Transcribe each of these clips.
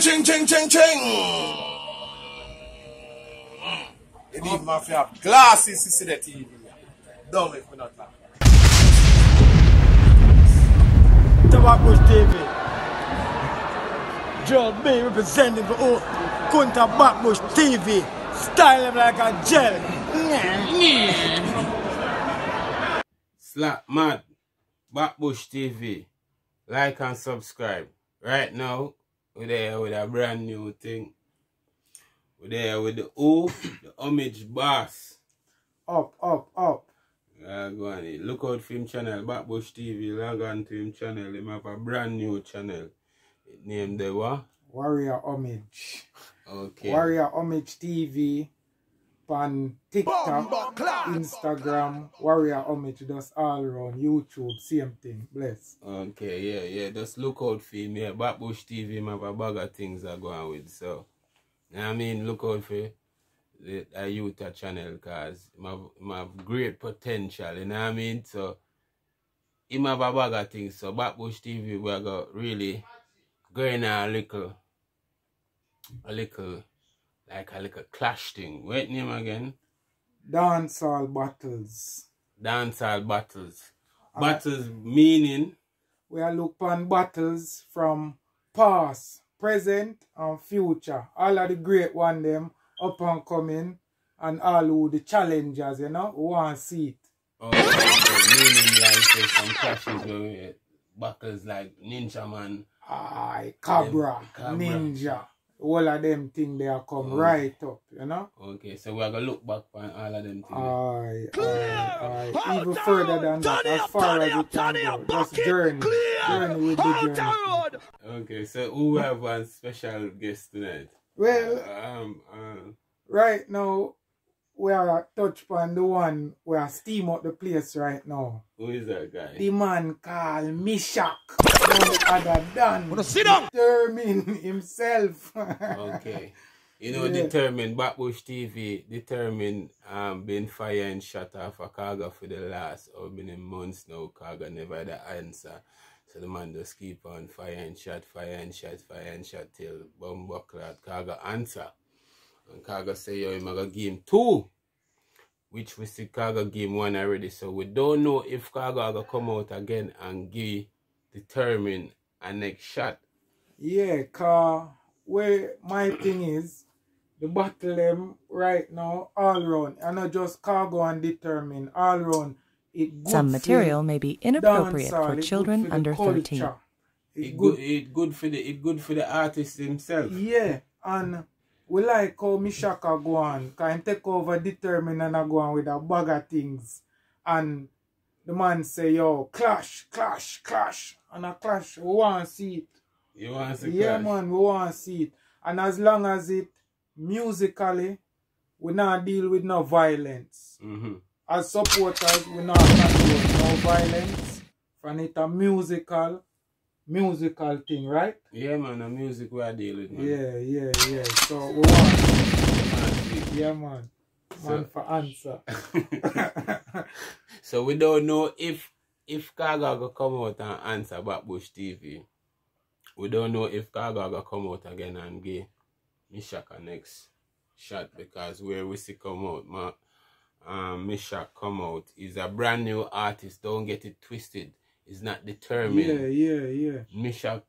Ching ching ching ching. You need man to have glasses to see the TV. Don't make me not laugh. Tabakush TV. Joel B representing for all Kunta Backbush TV. Style him like a gel. Slap Mad, Backbush TV. Like and subscribe. Right now, we're there with a brand new thing. We're there with the O, the homage boss. Up, up, up. Uh, go on, look out for him channel, Backbush TV. Log on to him channel. Him have a brand new channel. It named the what? Warrior Homage. Okay. Warrior Homage TV. On TikTok, Instagram, Warrior Homage, that's all around. YouTube, same thing. Bless. Okay, yeah, yeah. Just look out for him. Yeah, Backbush TV, him have a bag of things I go on with. So, you know what I mean? Look out for the a Utah channel because him have, great potential. You know what I mean? So, him have a bag of things. So, Backbush TV, we are go really going a little, a little, like a little clash thing. What name again? Dancehall battles. Dancehall battles. Uh, battles meaning. We are look on battles from past, present, and future. All of the great one them up and coming and all who the challengers, you know, who want to see it. Oh, okay. meaning like some clashes where we battles like Ninja Man. Aye, Cabra, Them Cabra. Ninja. All of them thing they are come Oh. right up, you know. Okay, so we're gonna look back on all of them things. Aye, aye, aye. Even further than that, as far as it can go. Just journey. Journey with the journey. okay, so who we have one special guest tonight? Well, Um, uh, right now, we are touch upon the one we are steam up the place right now. who is that guy? The man called Meshak. No other than sit down. determine himself. Okay. You know, Yeah. determined Backbush TV, determined um been fire and shut off a Khago for the last or many months now, Khago never had the answer. So the man just keep on fire and shot, fire and shot, fire and shot till bomb buckler Khago answer. And Khago say yo him gonna game two. Which we see Khago game one already. So we don't know if Khago gonna come out again and give determine a next shot. Yeah, car where my thing is, the battle them right now all round. And not just Khago and determine all round. It good Some material may be inappropriate dancehall, for children for under culture. 13. It It good good it good for the it good for the artist himself. Yeah, and we like how Mishaka go on, can take over determine and I go on with a bag of things. And the man say, yo, clash, clash, clash. And a clash, we want to see it. You want to yeah, clash? man, we want to see it. And as long as it musically, we not deal with no violence. Mm-hmm. As supporters, we not condone no violence. From it a musical, musical thing, right? Yeah, man, the music we are dealing with, man. Yeah, yeah, yeah. So we want Man, Yeah, man. Man So- for answer. so we don't know if if Khago go come out and answer about Backbush TV. We don't know if Khago go come out again and give Mishaka next shot because where we see come out, ma, um, Meshak come out is a brand new artist. Don't get it twisted. It's not determined. yeah, yeah, yeah. Meshak,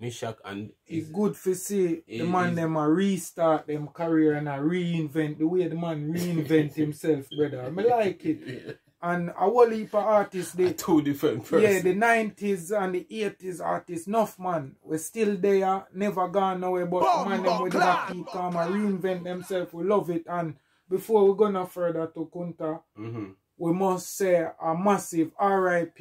Meshak, and It's is good for see the man is- them a restart them career and a reinvent the way the man reinvent himself, brother. I like it. And a whole heap of artists they two different persons. Yeah, the nineties and the eighties artists, enough man, we're still there, never gone nowhere, but the man them will never keep calm and reinvent themselves. We love it. And before we go no further to Kunta, hmm we must say a massive RIP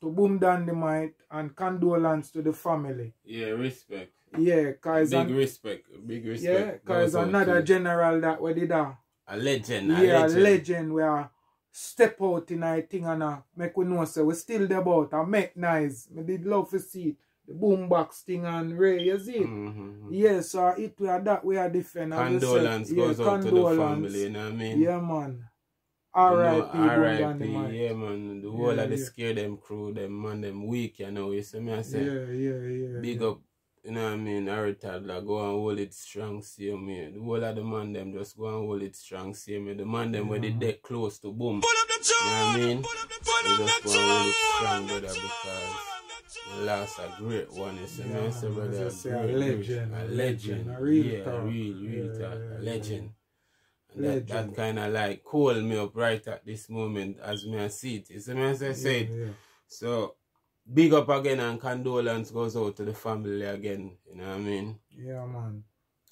to Boom Dandimite and condolence to the family. Yeah, respect. Yeah, cause Big an, respect. Big yeah, respect. cause another general that we did a a legend. A yeah, legend. legend where step out in a thing and uh, make we know so we still there about and make nice. Me did love to see it. The boombox thing and Ray, you see it? Mhm. Yeah, so it we are that we are different. we. Condolence yeah, goes out to the family, you know what I mean? Yeah, man. You know, R.I.P. Boom R.I.P. Dandimite. Yeah, man. The whole Yeah, of the yeah. scare them crew, them man, them weak, you know. You see me I say? Yeah, yeah, yeah. Big yeah. up you know what I mean, Harry Toddler go and hold it strong, same way. The whole of the man them just go and hold it strong, same way. The man them where they dead close to boom. You know what I mean? They just go and hold it strong, brother, because the last a great one, you see me? So, brother, just say a a great, legend, a a legend, legend, a real yeah, talk. real, real Yeah, talk, a legend. And that, that kind of like call me up right at this moment as me I see it. You see me as I said? Yeah, yeah. So, big up again and condolence goes out to the family again. You know what I mean? Yeah, man.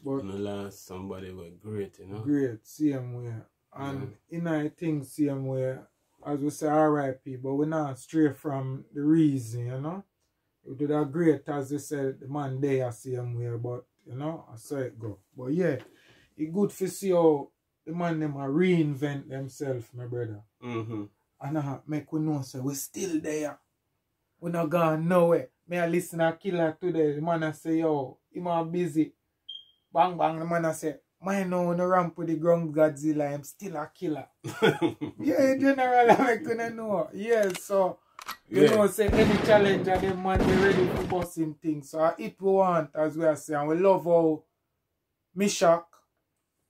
But And the last somebody were great, you know? great, same way. And in I think same way, as we say RIP, but we're not stray from the reason, you know. It would have great as they said the man there same way, but you know, I saw it go. But yeah, it good to see how the man them a reinvent themselves, my brother. Mm-hmm. And uh, make we know say we're still there. We're not gone nowhere. Me I listen to Killer today. The man I say, yo, him a busy. Bang bang, the man I say, mine know when I ramp with the ground Godzilla, I'm still a killer. yeah, in general, I make you know. Yeah, so you Yeah. know, say any challenge and them man they ready for busting things. So if we want, as we are saying, we love how Meshak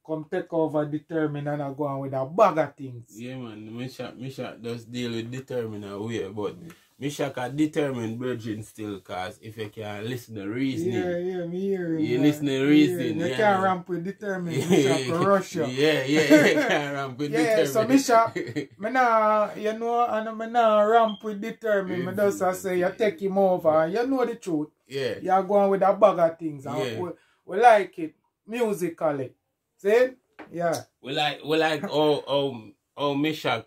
come take over determine and I go on with a bag of things. Yeah, man. Misha, Misha does deal with determine way, but Misha can determine virgin still, cause if you can listen to reasoning. Yeah, yeah, me hear him. You listen to reason, Yeah, you yeah. can't ramp with determined. Meshak for Russia. yeah, yeah, you can ramp with Yeah, so determine. Misha, me nah, you know, and me nah ramp with determined. Me just a say you take him over. and You know the truth. yeah. You're going with a bag of things. And Yeah. we, we like it musically. See? Yeah. We like we like how how how Meshak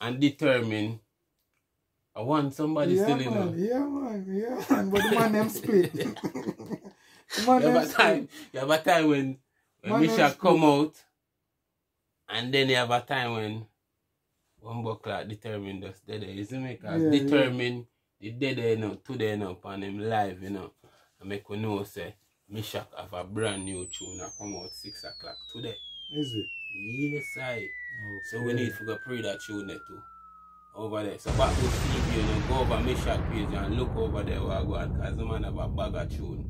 and determine. I want somebody yeah, still in man. know. Yeah, man. Yeah, man. But the man them split. the man You have a time. You have a time when when Man, come out, and then you have a time when one buckler determined us dead. You see me? Cause Yeah, yeah. determined the dead you know today you know on him live you know. I make we know say Misha have a brand new tune that come out six o'clock today. Is it? Yes, I. So we need to go pray that tune too. Over there. So back to Steve, you know, go over Meshak page and look over there where I go on because the man have a bag of tune.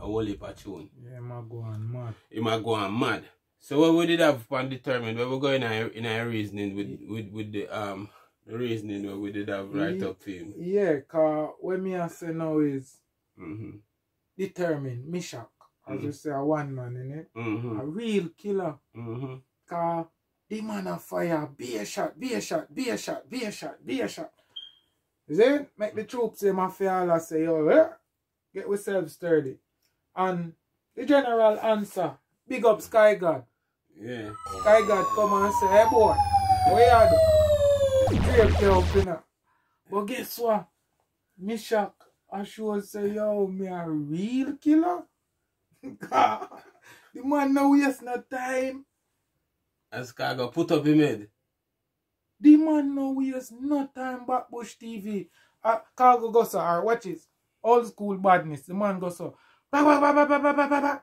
A whole heap of tune. Yeah, man, go on, mad. He might go on mad. So what we did have upon determined where we go in our in our reasoning with with with the um the reasoning where we did have right up for him. Yeah, cause what me I say now is Mm-hmm. Determined, Meshak. As Mhm. you say, a one man in it. Mm-hmm. A real killer. Mm-hmm. Cause the man a fire, be a shot, be a shot, be a shot, be a shot, be a shot. You see? Make the troops say my I say, yo, eh? get yourself sturdy. And the general answer, big up Sky God. Yeah. Sky God come and say, hey boy, what you do? Up, you know. But guess what? Me shock. I sure say, yo, me a real killer. the man no waste no time. As Khago put up him head. The man no waste no time back Bush TV. Uh, Khago go so, or watch this. Old school badness. The man go so. Ba ba ba ba ba ba ba ba ba.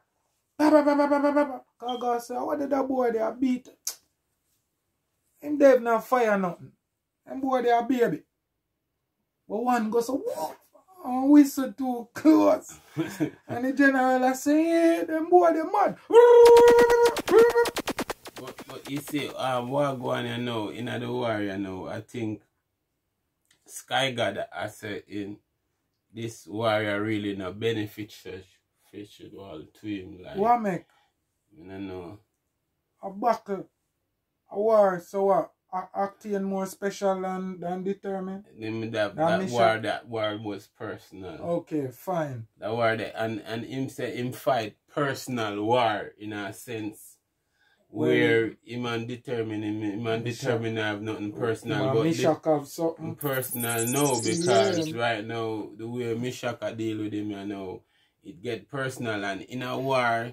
Ba ba ba ba ba ba. Khago say, what did that boy there beat? Him Dave not fire nothing. Them boy there baby. But one go so, whoa. And whistle too close. and the general I say, yeah, them boy they mad. But, but you see, um, what go on you know, in the warrior now, I think Sky God I said in this warrior really no beneficial featured all to him like What make? I don't know. a buckle, a war, so what? Acting more special than, than determined? That, That that word that war was personal. Okay, fine. That word that and, and him say him fight personal war in a sense. Where him and determine him, him and determine have nothing personal, Man, but have something. personal no because Yeah. right now the way Mishaka deal with him you know it get personal and in a war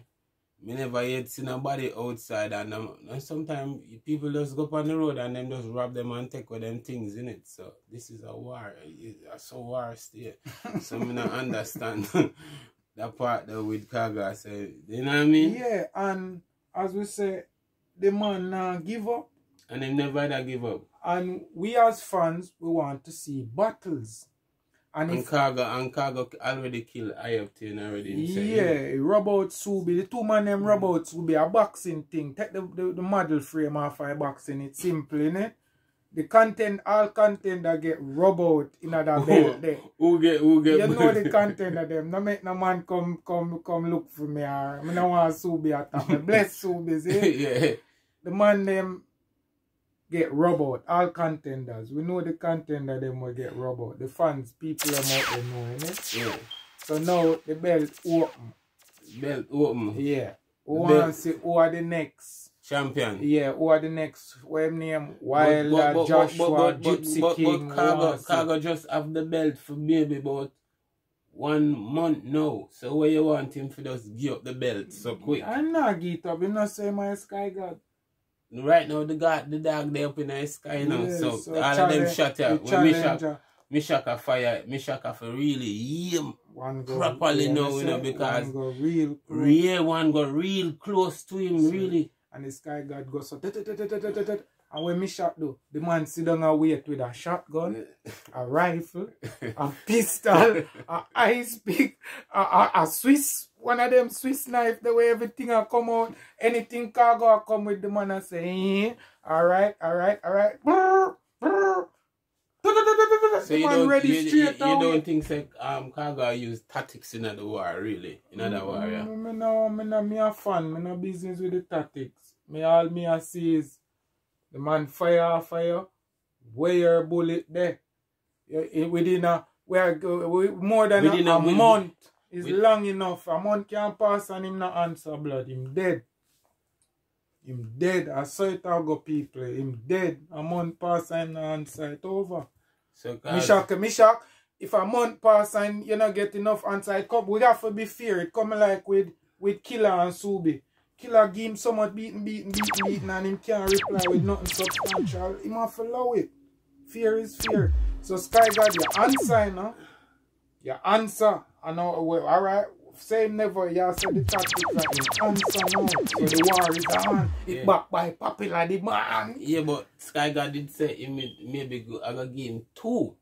me never yet seen nobody outside and, um, and sometimes people just go up on the road and them just rob them and take with them things in it so this is a war. It's a war state so me not understand that part though with Khago say you know what I mean? Yeah, and as we say, the man now give up. and they never that give up. And we as fans, we want to see battles. And And if Khago and Khago already killed Ioptin already. say, yeah, rub out Subi. The two man them rub out Subi. A boxing thing. Take the, the, the model frame off a boxing. It's simple, innit? The content, all content that get rub out in that belt there. Who get who get You know the content of them. No make no man come come come look for me. Or, I don't want Subi attack me. Bless Subi, see? yeah. the man them get out. All contenders. We know the contender them will get out. The fans, people them out there know, innit? Yeah. So now the belt open. Belt open. Yeah. Who The to see who are the next? Champion. Yeah, who are the next? What him name? Wilder, but- but- Joshua, but- Gypsy but- King. But who Khago, want see? Khago just have the belt for maybe about one month now. So where you want him for just give up the belt so quick? I'm not give up. You not say my sky god. Right now the god the dog they up in the sky now. Yeah, so, so all of them shot the out. When Meshak challenger. Mishaka fire Mishaka for really him One go properly yeah, now, you know, because one go real close. real one got real close to him So- really. and the sky god goes so and when me shot though, the man sit down and wait with a shotgun, a rifle, a pistol, a ice pick, a, a, a Swiss, one of them Swiss knife, the way everything a come out, anything Khago a come with the man and say, eh, alright, alright, alright. So you don't, ready you, you, you don't think say, um Khago use tactics in the war really in other war yeah. Me, me no, me no, me a fan. Me no business with the tactics. Me all me a see is the man fire fire, where your bullet there. It- Within a we are more than Within a, a- a month is with- long enough. A month can pass and him not answer blood. Him dead. Him dead. I saw it all go people. Him dead. A month pass and him not answer it over. So shock, me shock. If a month pass and you not get enough answer, it come, we have to be fair. It come like with with Killer and Subi. Killer give him so much beating, beating, beating, beating, and him can't reply with nothing substantial. Him have to allow it. Fear is fear. So Sky God, your answer, you know? Your answer. I know, well, all right. Same never, y'all said the tactics like your answer now. So the war is on. It Yeah. back by popular demand. Yeah, but Sky God did say he may, maybe go, I gonna give him two.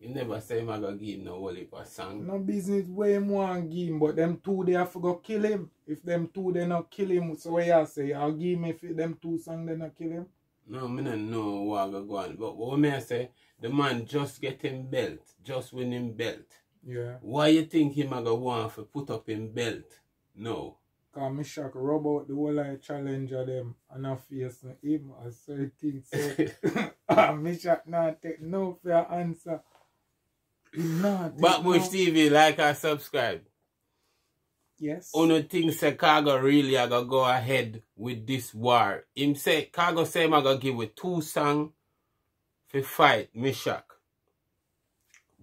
He never say him I gonna give him no whole heap of song. No business where him want give him, but them two they have to go kill him. If them two they not kill him, so what you say? I'll give him if them two song they not kill him. No, me not know what I go on. But what me I say, the man just get him belt, just win him belt. Yeah. Why you think him I gonna want to put up him belt? No. Cause me shock rub out the whole of challenger them and I face him. I say things so me shock not take no fair answer. Not Backbush no- TV, like and subscribe. Yes. Uno think say Khago really I go ahead with this war. Him say Khago say I gonna give with two song for fight Meshak.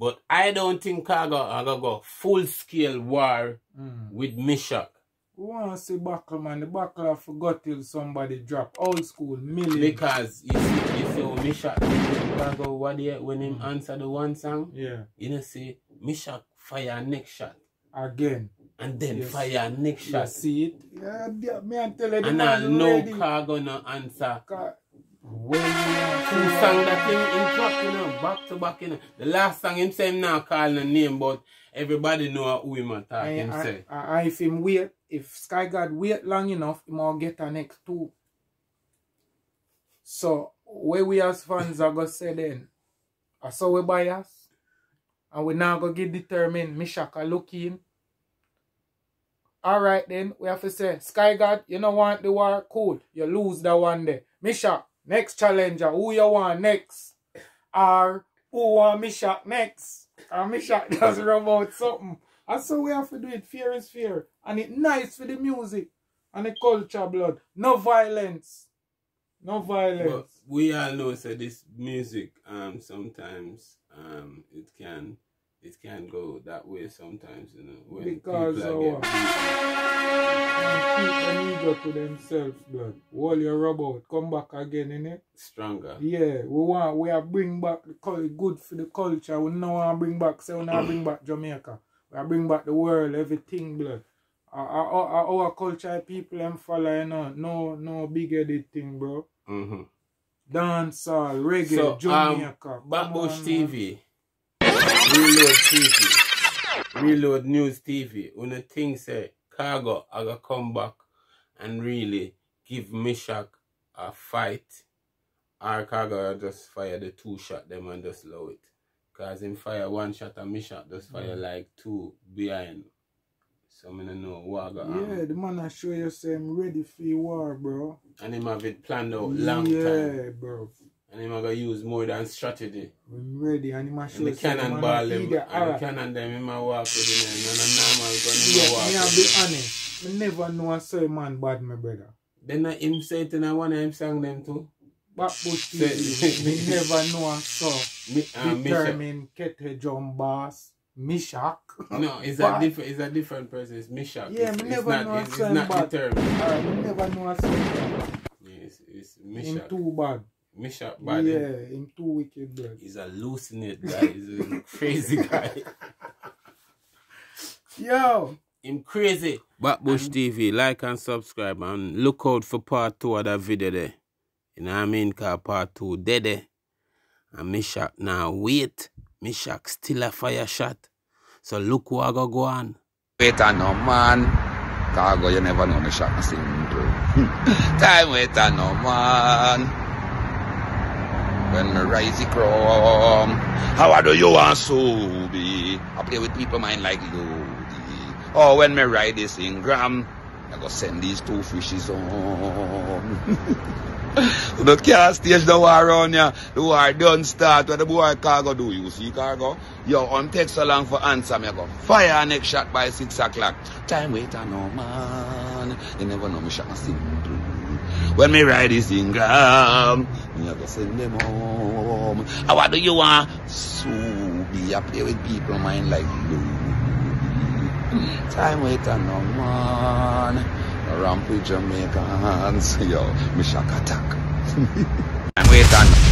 But I don't think I gonna go go full scale war Mm. with Meshak. We want to see buckle man. The buckle I forgot till somebody drop. Old school, million. Because you see you see how Meshak Khago what they, when him answer the one song, yeah. you know see Meshak fire next shot Again. and then Yes. fire next You shot. see it? Yeah, me and tell you And I know. Khago no answer. Ca- When two song that him, him drop, you know, back to back, you know. The last song him say him not call no name, but everybody know who him attack I, him I, say. I, I, if him wait, if Sky God wait long enough, he might get a next two. So where we as fans are gonna say then, I saw we bias, and we now gonna get determined. Mishaka looking. All right then, we have to say Sky God, you don't want the war, cool. You lose that one day. Meshak, next challenger, who you want next? Or who want me shot next? Or Meshak does rub out something. And so we have to do it. Fear is fear. And it nice for the music and the culture blood. No violence. No But violence. we all know say this music um sometimes um it can it can go that way sometimes, you know, when Because people are getting an ego to themselves, blood. While you rub out, come back again, innit? stronger. Yeah, we want we are bring back the good for the culture. We don't want bring back say we not bring back Jamaica. We are bring back the world, everything blood. Our, our, our, our culture people them follow, you know. No no big headed thing, bro. Mm-hmm. Dancehall, reggae, So um Jamaica. Come Backbush. TV. Reload TV. Reload News TV. When the thing say Khago I gotta come back and really give Meshak a fight. Our Khago I just fire the two shot them and just low it. Cause him fire one shot and Meshak just fire mm. like two behind. So I don't know what I got Yeah, the man I show you say I'm ready for war, bro. And him have it planned out long yeah, time. Yeah, bro. And him gonna use more than strategy. I'm ready and him a show the say the cannon ball a them, eager and the cannon them, him a walk with them, and a normal gun, him Yeah, walk me with be honest. Me never know a certain man bad, my brother. Then uh, him say it in a one of him song them too. Back bush TV, me never know a so. Mi- uh, Misha. Determine Kete John Boss, Meshak. No, it's a Bad. different, it's a different person. It's Meshak. Yeah, it's, me never not, know a it's, it's certain not determined. Alright, me never know a certain Yes, it's Him Meshak. too bad. Meshak bad. yeah, him too wicked, bro. He's a hallucinate guy. He's a crazy guy. Yo, Him crazy. Backbush TV, like and subscribe and look out for part two of that video there. You know what I mean? Cause part two dead there. And Meshak now wait. Meshak still a fire shot. So look what I go go on. Wait a no man. Khago, you never know me shot my. Time wait a no man. When me rise the chrome. How do you want to be? I play with people mind like Lodi. Oh, when me ride this Ingram, I go send these two fishes home. You can't stage the war around ya. The war done start. What the boy Khago do? You see Khago? Yo, on take so long for answer me. Go fire next shot by six o'clock. Time wait a no man. You never know me shot my simple. When me ride this Ingram, me I go send them home. How what do you want? So be up play with people mind like blue. Time wait a no man. Rampage Jamaicans, yo, me shock attack. and wait on